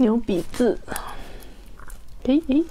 牛鼻子诶诶